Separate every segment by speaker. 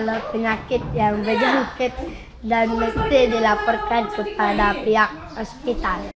Speaker 1: kalau penyakit yang berjangkit dan mesti dilaporkan kepada pihak hospital.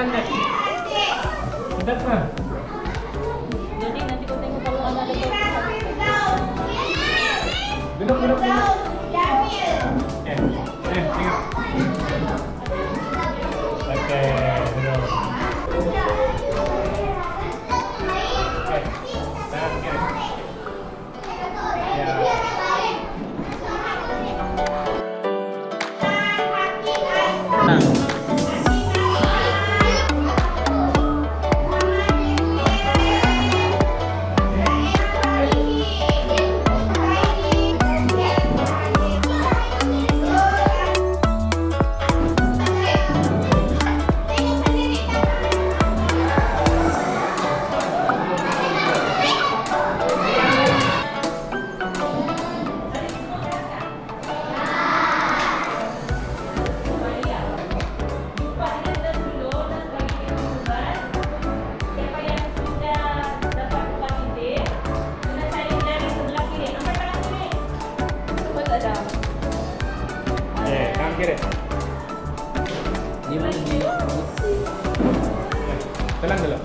Speaker 2: jalan kan?
Speaker 3: Jadi nanti kau tengok kalau
Speaker 2: Nah. Ini? Mau tenang dulu.